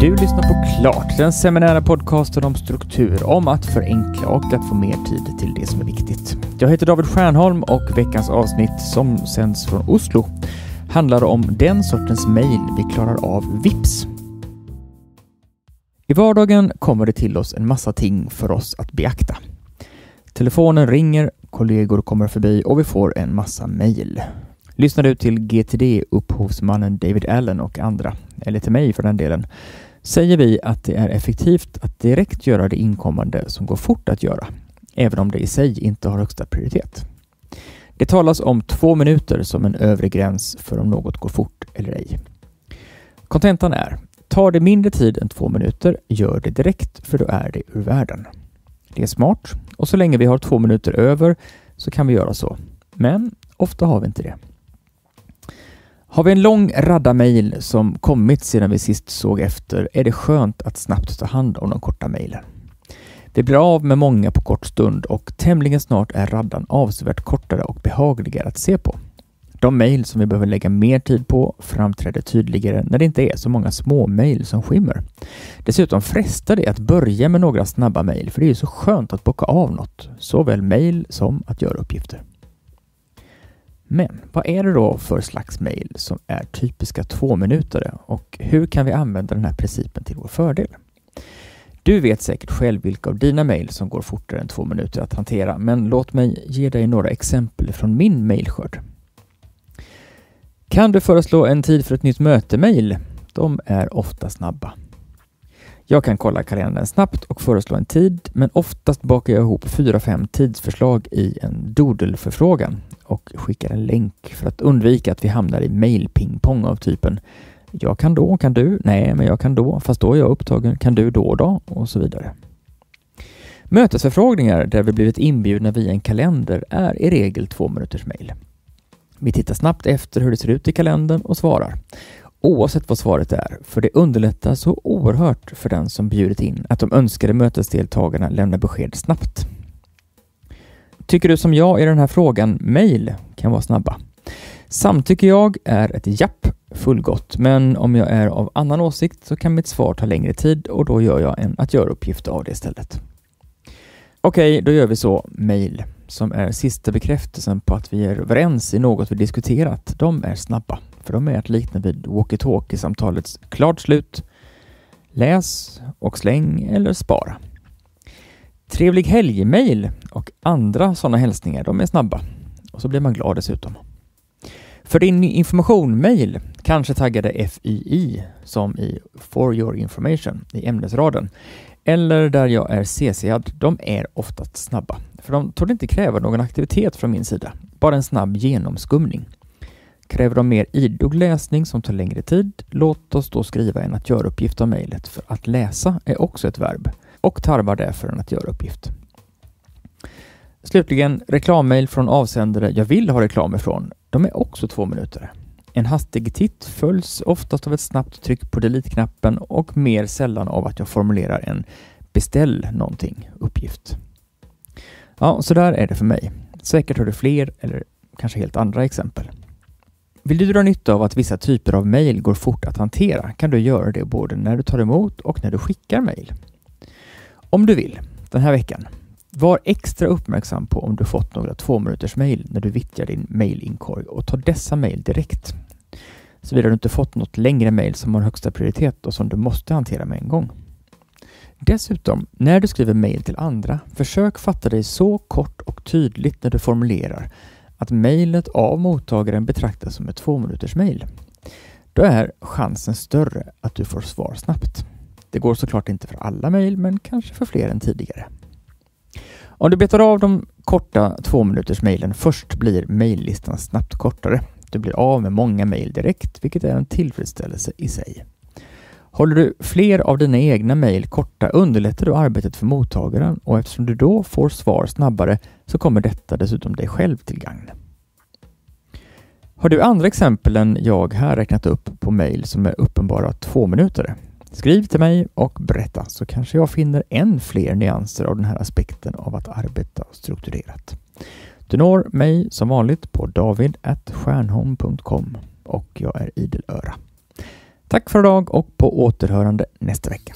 Du lyssnar på Klart, den seminära podcasten om struktur, om att förenkla och att få mer tid till det som är viktigt. Jag heter David Stjärnholm och veckans avsnitt som sänds från Oslo handlar om den sortens mejl vi klarar av vips. I vardagen kommer det till oss en massa ting för oss att beakta. Telefonen ringer, kollegor kommer förbi och vi får en massa mejl. Lyssnar du till GTD-upphovsmannen David Allen och andra, eller till mig för den delen, säger vi att det är effektivt att direkt göra det inkommande som går fort att göra, även om det i sig inte har högsta prioritet. Det talas om två minuter som en övre gräns för om något går fort eller ej. Kontentan är, tar det mindre tid än två minuter, gör det direkt för då är det ur världen. Det är smart och så länge vi har två minuter över så kan vi göra så. Men ofta har vi inte det. Har vi en lång radda mejl som kommit sedan vi sist såg efter är det skönt att snabbt ta hand om de korta mejlen. Vi blir av med många på kort stund och tämligen snart är raddan avsevärt kortare och behagligare att se på. De mejl som vi behöver lägga mer tid på framträder tydligare när det inte är så många små mejl som skimmer. Dessutom frestar det att börja med några snabba mejl för det är ju så skönt att bocka av något, såväl mejl som att göra uppgifter. Men vad är det då för slags mejl som är typiska tvåminutare och hur kan vi använda den här principen till vår fördel? Du vet säkert själv vilka av dina mejl som går fortare än två minuter att hantera, men låt mig ge dig några exempel från min mejlskörd. Kan du föreslå en tid för ett nytt möte-mejl? De är ofta snabba. Jag kan kolla kalendern snabbt och föreslå en tid, men oftast bakar jag ihop fyra, fem tidsförslag i en doodle-förfrågan och skickar en länk för att undvika att vi hamnar i mail-pingpong av typen jag kan då, kan du? Nej, men jag kan då, fast då är jag upptagen. Kan du då då? Och så vidare. Mötesförfrågningar där vi blivit inbjudna via en kalender är i regel två minuters mejl. Vi tittar snabbt efter hur det ser ut i kalendern och svarar. Oavsett vad svaret är, för det underlättar så oerhört för den som bjudit in att de önskade mötesdeltagarna lämnar besked snabbt. Tycker du som jag i den här frågan, mejl kan vara snabba. Samtycker jag är ett japp fullgott, men om jag är av annan åsikt så kan mitt svar ta längre tid och då gör jag en att göra-uppgift av det istället. Okej, då gör vi så. Mejl, som är sista bekräftelsen på att vi är överens i något vi diskuterat, de är snabba, för de är att likna vid walkie-talkie-samtalets klart slut, läs och släng eller spara. Trevlig helg-mail och andra sådana hälsningar, de är snabba. Och så blir man glad dessutom. För din information-mail, kanske taggade FYI som i For Your Information i ämnesraden, eller där jag är CCad, de är oftast snabba. För de torde inte kräva någon aktivitet från min sida, bara en snabb genomskumning. Kräver de mer idog läsning som tar längre tid, låt oss då skriva en att göra-uppgift av mejlet, för att läsa är också ett verb och tarvar därför en att göra-uppgift. Slutligen, reklammejl från avsändare jag vill ha reklam ifrån. De är också två minuter. En hastig titt följs oftast av ett snabbt tryck på delete-knappen och mer sällan av att jag formulerar en beställ någonting uppgift. Ja, så där är det för mig. Säkert har du fler eller kanske helt andra exempel. Vill du dra nytta av att vissa typer av mejl går fort att hantera kan du göra det både när du tar emot och när du skickar mejl. Om du vill, den här veckan, var extra uppmärksam på om du fått några två minuters mejl när du vittjar din mejlinkorg och ta dessa mejl direkt. Såvida du inte fått något längre mejl som har högsta prioritet och som du måste hantera med en gång. Dessutom, när du skriver mejl till andra, försök fatta dig så kort och tydligt när du formulerar att mejlet av mottagaren betraktas som ett två minuters mejl. Då är chansen större att du får svar snabbt. Det går såklart inte för alla mejl, men kanske för fler än tidigare. Om du betar av de korta två minuters mejlen först blir mejllistan snabbt kortare. Du blir av med många mejl direkt, vilket är en tillfredsställelse i sig. Håller du fler av dina egna mejl korta underlättar du arbetet för mottagaren och eftersom du då får svar snabbare så kommer detta dessutom dig själv till gagn. Har du andra exempel än jag här räknat upp på mejl som är uppenbara två minuter? Skriv till mig och berätta så kanske jag finner än fler nyanser av den här aspekten av att arbeta strukturerat. Du når mig som vanligt på david.stjärnholm.com och jag är idel öra. Tack för idag och på återhörande nästa vecka.